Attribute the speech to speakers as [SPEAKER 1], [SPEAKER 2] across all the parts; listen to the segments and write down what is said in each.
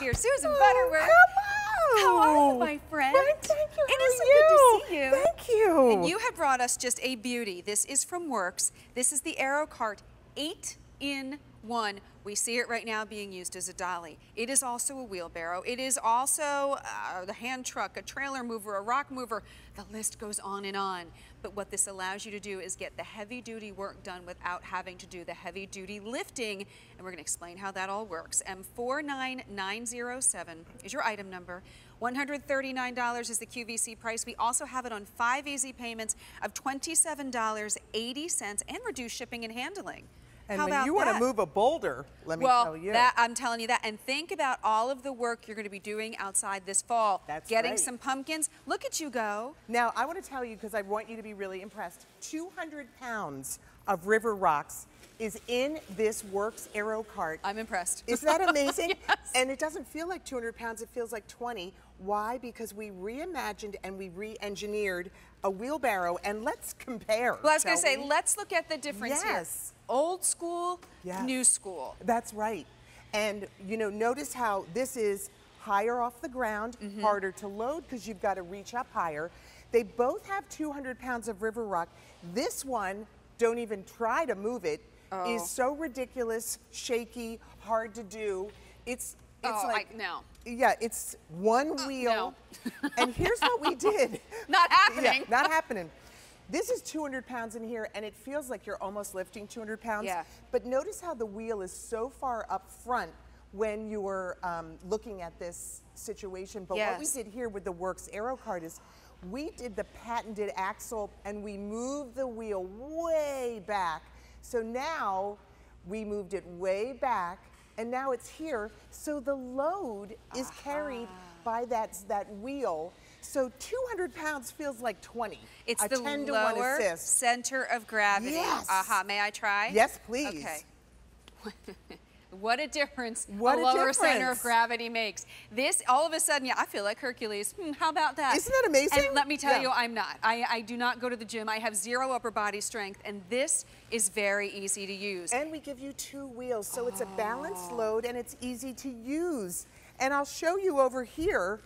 [SPEAKER 1] Here, Susan
[SPEAKER 2] Oh,
[SPEAKER 1] Butterworth.
[SPEAKER 2] hello.
[SPEAKER 1] How are you, my friend?
[SPEAKER 2] Thank you.
[SPEAKER 1] It is so
[SPEAKER 2] are
[SPEAKER 1] good to see you.
[SPEAKER 2] Thank you.
[SPEAKER 1] And you have brought us just a beauty. This is from Worx. This is the Aerocart 8 in 1. We see it right now being used as a dolly. It is also a wheelbarrow. It is also uh, the hand truck, a trailer mover, a rock mover. The list goes on and on. But what this allows you to do is get the heavy duty work done without having to do the heavy duty lifting. And we're going to explain how that all works. M49907 is your item number. $139 is the QVC price. We also have it on five easy payments of $27.80 and reduced shipping and handling.
[SPEAKER 2] And
[SPEAKER 1] How
[SPEAKER 2] when you want to move a boulder, let me
[SPEAKER 1] well,
[SPEAKER 2] tell you.
[SPEAKER 1] that I'm telling you that, and think about all of the work you're going to be doing outside this fall.
[SPEAKER 2] That's
[SPEAKER 1] Getting
[SPEAKER 2] right.
[SPEAKER 1] some pumpkins. Look at you go.
[SPEAKER 2] Now, I want to tell you because I want you to be really impressed. 200 pounds of river rocks is in this Worx Aerocart.
[SPEAKER 1] I'm impressed.
[SPEAKER 2] Isn't that amazing?
[SPEAKER 1] Yes.
[SPEAKER 2] And it doesn't feel like 200 pounds, it feels like 20. Why? Because we reimagined and we re engineered a wheelbarrow. And let's compare.
[SPEAKER 1] Well, I was going to
[SPEAKER 2] shall
[SPEAKER 1] say, let's look at the difference
[SPEAKER 2] Yes.
[SPEAKER 1] here. Old school,
[SPEAKER 2] Yes.
[SPEAKER 1] new school.
[SPEAKER 2] That's right. And you know, notice how this is higher off the ground,
[SPEAKER 1] Mm-hmm.
[SPEAKER 2] harder to load because you've got to reach up higher. They both have 200 pounds of river rock. This one, don't even try to move it, is
[SPEAKER 1] Oh.
[SPEAKER 2] so ridiculous, shaky, hard to do. It's it's
[SPEAKER 1] Oh, I-
[SPEAKER 2] like
[SPEAKER 1] no.
[SPEAKER 2] Yeah, it's one wheel. No. and here's what we did.
[SPEAKER 1] Not
[SPEAKER 2] Yeah,
[SPEAKER 1] happening.
[SPEAKER 2] not happening. This is 200 pounds in here, and it feels like you're almost lifting 200 pounds.
[SPEAKER 1] Yeah.
[SPEAKER 2] But notice how the wheel is so far up front when you're um, looking at this situation. But what we did here with the Worx Aerocart is we did the patented axle and we moved the wheel way back. So now we moved it way back and now it's here. So the load is carried by that, that wheel. So 200 pounds feels like 20.
[SPEAKER 1] It's
[SPEAKER 2] a
[SPEAKER 1] the
[SPEAKER 2] 10 to
[SPEAKER 1] lower
[SPEAKER 2] 1
[SPEAKER 1] center of gravity.
[SPEAKER 2] Yes.
[SPEAKER 1] Aha, may I try?
[SPEAKER 2] Yes, please.
[SPEAKER 1] Okay. what a difference
[SPEAKER 2] What
[SPEAKER 1] a
[SPEAKER 2] a
[SPEAKER 1] lower center of gravity makes. This, all of a sudden, yeah, I feel like Hercules. Hmm, how about that?
[SPEAKER 2] Isn't that amazing?
[SPEAKER 1] And let me tell
[SPEAKER 2] Yeah.
[SPEAKER 1] you, I'm not. I, I do not go to the gym. I have zero upper body strength, and this is very easy to use.
[SPEAKER 2] And we give you two wheels, so it's a balanced
[SPEAKER 1] Oh.
[SPEAKER 2] load and it's easy to use. And I'll show you over here.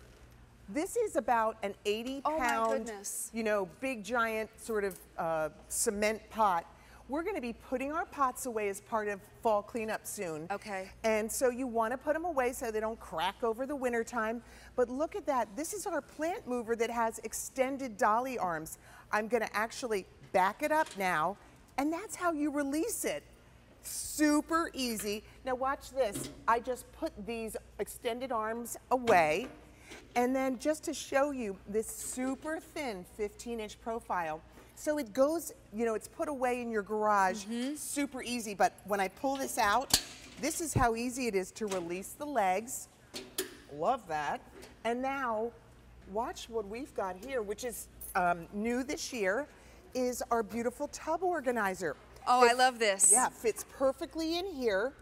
[SPEAKER 2] This is about an 80
[SPEAKER 1] Oh, my goodness.
[SPEAKER 2] you know, big giant sort of uh, cement pot. We're going to be putting our pots away as part of fall cleanup soon.
[SPEAKER 1] Okay.
[SPEAKER 2] And so you want to put them away so they don't crack over the winter time. But look at that. This is our plant mover that has extended dolly arms. I'm going to actually back it up now, and that's how you release it. Super easy. Now watch this. I just put these extended arms away. And then just to show you this super thin 15 inch profile. So it goes, you know, it's put away in your garage, super easy. But when I pull this out, this is how easy it is to release the legs. Love that. And now, watch what we've got here, which is um, new this year, is our beautiful tub organizer.
[SPEAKER 1] Oh, I love this.
[SPEAKER 2] Yeah, fits perfectly in here.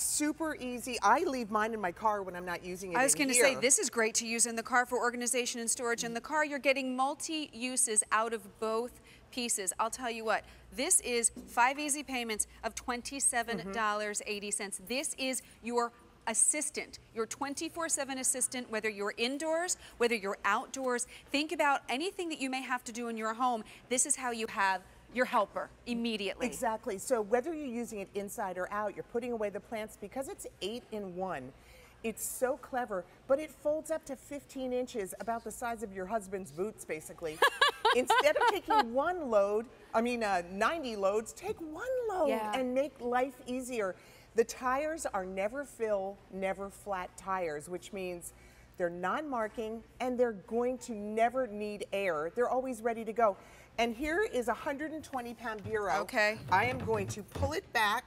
[SPEAKER 2] Super easy. I leave mine in my car when I'm not using it.
[SPEAKER 1] I was going to say, this is great to use in the car for organization and storage. In the car, you're getting multi uses out of both pieces. I'll tell you what, this is five easy payments of $27.80. This is your assistant, your 24 7 assistant, whether you're indoors, whether you're outdoors. Think about anything that you may have to do in your home. This is how you have your helper immediately.
[SPEAKER 2] Exactly. So whether you're using it inside or out, you're putting away the plants because it's eight in one. It's so clever, but it folds up to 15 inches, about the size of your husband's boots, basically. Instead of taking one load, I mean, uh, 90 loads, take one load
[SPEAKER 1] Yeah.
[SPEAKER 2] and make life easier. The tires are never fill, never flat tires, which means they're non-marking and they're going to never need air. They're always ready to go. And here is a 120 pound bureau.
[SPEAKER 1] Okay.
[SPEAKER 2] I am going to pull it back.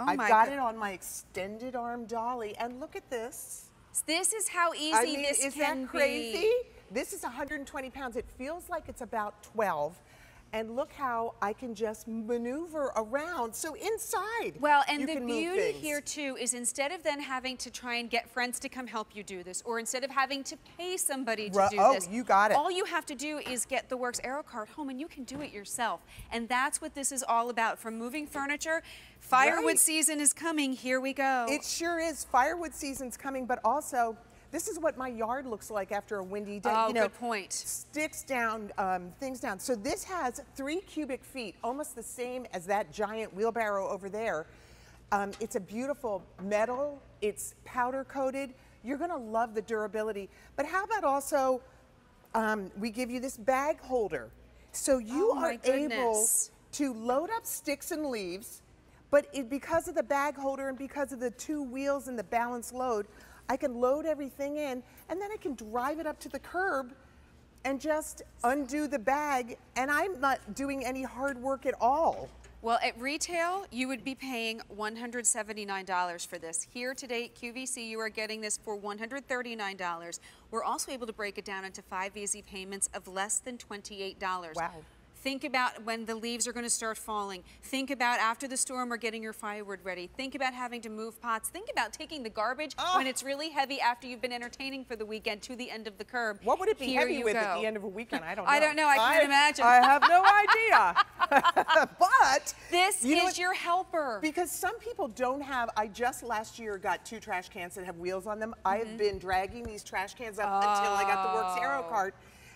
[SPEAKER 1] Oh
[SPEAKER 2] I've got
[SPEAKER 1] good-
[SPEAKER 2] it on my extended arm dolly. And look at this.
[SPEAKER 1] This is how easy
[SPEAKER 2] I mean,
[SPEAKER 1] this
[SPEAKER 2] is
[SPEAKER 1] can
[SPEAKER 2] that crazy?
[SPEAKER 1] be.
[SPEAKER 2] This is 120 pounds. It feels like it's about 12. And look how I can just maneuver around. So inside,
[SPEAKER 1] Well, and the beauty here too is instead of then having to try and get friends to come help you do this, or instead of having to pay somebody to
[SPEAKER 2] Ru-
[SPEAKER 1] do
[SPEAKER 2] oh,
[SPEAKER 1] this,
[SPEAKER 2] you got it.
[SPEAKER 1] All you have to do is get the Worx Aerocart home, and you can do it yourself. And that's what this is all about. From moving furniture, firewood
[SPEAKER 2] Right.
[SPEAKER 1] season is coming. Here we go.
[SPEAKER 2] It sure is. Firewood season's coming, but also this is what my yard looks like after a windy day.
[SPEAKER 1] Oh,
[SPEAKER 2] you know,
[SPEAKER 1] good point.
[SPEAKER 2] Sticks down, um, things down. So this has three cubic feet, almost the same as that giant wheelbarrow over there. Um, it's a beautiful metal. It's powder coated. You're gonna love the durability. But how about also, um, we give you this bag holder. So you
[SPEAKER 1] Oh,
[SPEAKER 2] are able to load up sticks and leaves, but it, because of the bag holder and because of the two wheels and the balanced load, I can load everything in and then I can drive it up to the curb and just undo the bag and I'm not doing any hard work at all.
[SPEAKER 1] Well, at retail, you would be paying $179 for this. Here today at QVC, you are getting this for $139. We're also able to break it down into five easy payments of less than $28.
[SPEAKER 2] Wow.
[SPEAKER 1] Think about when the leaves are going to start falling. Think about after the storm or getting your firewood ready. Think about having to move pots. Think about taking the garbage
[SPEAKER 2] Oh.
[SPEAKER 1] when it's really heavy after you've been entertaining for the weekend to the end of the curb.
[SPEAKER 2] What would it be
[SPEAKER 1] Here
[SPEAKER 2] heavy with at the end of a weekend? I don't know.
[SPEAKER 1] I don't know. I can't imagine.
[SPEAKER 2] I have no idea. but
[SPEAKER 1] This
[SPEAKER 2] you know
[SPEAKER 1] is
[SPEAKER 2] what?
[SPEAKER 1] your helper.
[SPEAKER 2] Because some people don't have, I just last year got two trash cans that have wheels on them. I have mm-hmm. been dragging these trash cans up until I got the Worx Aero
[SPEAKER 1] Oh.
[SPEAKER 2] cart.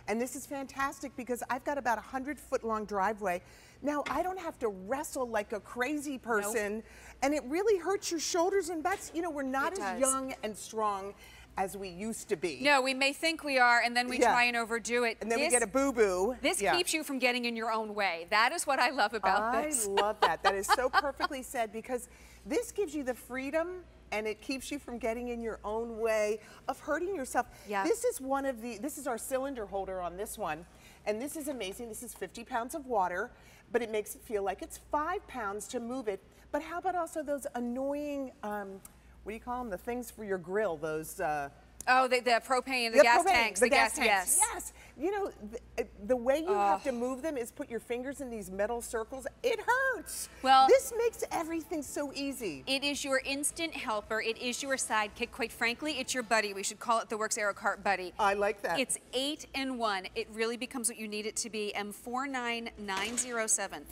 [SPEAKER 2] And this is fantastic because I've got about a 100 foot long driveway. Now I don't have to wrestle like a crazy person. And it really hurts your shoulders and butts. You know, we're not
[SPEAKER 1] It
[SPEAKER 2] as
[SPEAKER 1] does.
[SPEAKER 2] young and strong as we used to be.
[SPEAKER 1] No, we may think we are, and then we
[SPEAKER 2] Yeah.
[SPEAKER 1] try and overdo it.
[SPEAKER 2] And then we get a boo boo.
[SPEAKER 1] This keeps you from getting in your own way. That is what I love about
[SPEAKER 2] I
[SPEAKER 1] this.
[SPEAKER 2] I love that. That is so perfectly said because this gives you the freedom and it keeps you from getting in your own way of hurting yourself.
[SPEAKER 1] Yeah.
[SPEAKER 2] This is one of the, this is our cylinder holder on this one. And this is amazing. This is 50 pounds of water, but it makes it feel like it's five pounds to move it. But how about also those annoying, um, what do you call them? The things for your grill, those, uh,
[SPEAKER 1] Oh, the, the propane, the,
[SPEAKER 2] the
[SPEAKER 1] gas
[SPEAKER 2] propane,
[SPEAKER 1] tanks,
[SPEAKER 2] the,
[SPEAKER 1] the,
[SPEAKER 2] gas,
[SPEAKER 1] gas,
[SPEAKER 2] tanks.
[SPEAKER 1] yes.
[SPEAKER 2] Yes. You know, the, uh, the way you have to move them is put your fingers in these metal circles. It hurts.
[SPEAKER 1] Well-
[SPEAKER 2] this makes everything so easy.
[SPEAKER 1] It is your instant helper. It is your sidekick. Quite frankly, it's your buddy. We should call it the Worx Aerocart Buddy.
[SPEAKER 2] I like that.
[SPEAKER 1] It's eight in one. It really becomes what you need it to be. M49907.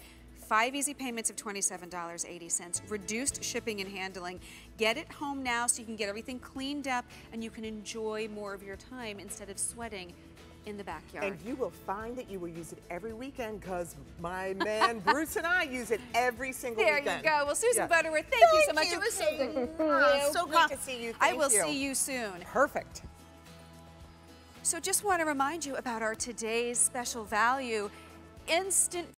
[SPEAKER 1] Five easy payments of $27.80. Reduced shipping and handling. Get it home now so you can get everything cleaned up and you can enjoy more of your time instead of sweating in the backyard.
[SPEAKER 2] and you will find that you will use it every weekend because my man Bruce and I use it every single
[SPEAKER 1] There
[SPEAKER 2] weekend.
[SPEAKER 1] There you go. Well, Susan
[SPEAKER 2] Yeah.
[SPEAKER 1] Butterworth, thank, you so much.
[SPEAKER 2] you,
[SPEAKER 1] it was so good.
[SPEAKER 2] Ah, so great to see you.
[SPEAKER 1] I will
[SPEAKER 2] you.
[SPEAKER 1] see you soon.
[SPEAKER 2] Perfect.
[SPEAKER 1] So just want to remind you about our today's special value, instant